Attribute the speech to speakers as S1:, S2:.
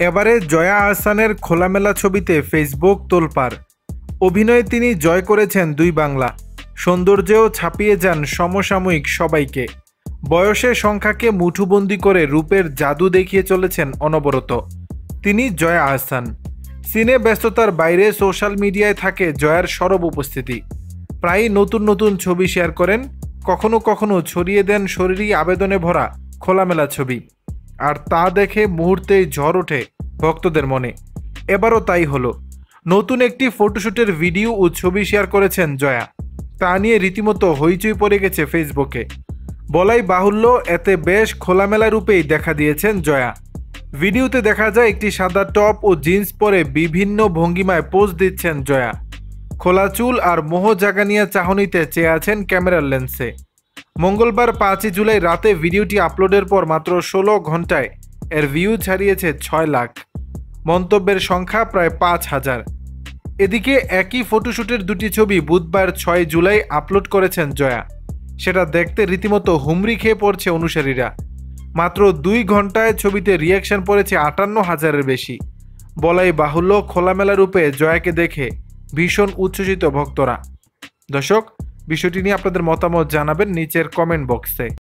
S1: এবারে জয়া আহসানের খোলামেলা ছবিতে ফেসবুক তোলপার অভিনয়ে তিনি জয় করেছেন দুই বাংলা। সৌন্দর্যেও ছাপিয়ে যান সমসাময়িক সবাইকে। বয়সের সংখ্যাকে মুঠুবন্দি করে রূপের জাদু দেখিয়ে চলেছেন অনবরত। তিনি জয়া আহসান। সিনে ব্যস্ততার বাইরে সোশ্যাল মিডিয়ায় থাকে জয়ার সরব উপস্থিতি। প্রায়ই নতুন নতুন ছবি শেয়ার করেন, কখনো কখনো ছড়িয়ে দেন শরীরী আবেদনে ভরা খোলামেলা ছবি। আর তা দেখে মুহূর্তেই ঝড় ওঠে ভক্তদের মনে। এবারও তাই হলো। নতুন একটি ফটোশ্যুটের ভিডিও ও ছবি শেয়ার করেছেন জয়া। তা নিয়ে রীতিমতো হইচই পড়ে গেছে ফেসবুকে। বলাই বাহুল্য, এতে বেশ খোলামেলা রূপেই দেখা দিয়েছেন জয়া। ভিডিওতে দেখা যায় একটি সাদা টপ ও জিন্স পরে বিভিন্ন ভঙ্গিমায় পোজ দিচ্ছেন জয়া। খোলা চুল আর মোহ জাগানিয়া চাহনিতে চেয়ে আছেন ক্যামেরার লেন্সে। মঙ্গলবার পাঁচই জুলাই রাতে ভিডিওটি আপলোডের পর মাত্র ষোলো ঘন্টায় এর ভিউ ছাড়িয়েছে ছয় লাখ। মন্তব্যের সংখ্যা প্রায় পাঁচ হাজার। এদিকে একই ফটোশ্যুটের দুটি ছবি বুধবার ছয় জুলাই আপলোড করেছেন জয়া। সেটা দেখতে রীতিমতো হুমড়ি খেয়ে পড়ছে অনুসারীরা। মাত্র দুই ঘন্টায় ছবিতে রিয়াকশন পড়েছে আটান্ন হাজারের বেশি। বলাই বাহুল্য খোলামেলা রূপে জয়াকে দেখে ভীষণ উচ্ছ্বসিত ভক্তরা। দর্শক বিষয়টি নিয়ে আপনাদের মতামত জানাবেন নিচের কমেন্ট বক্সে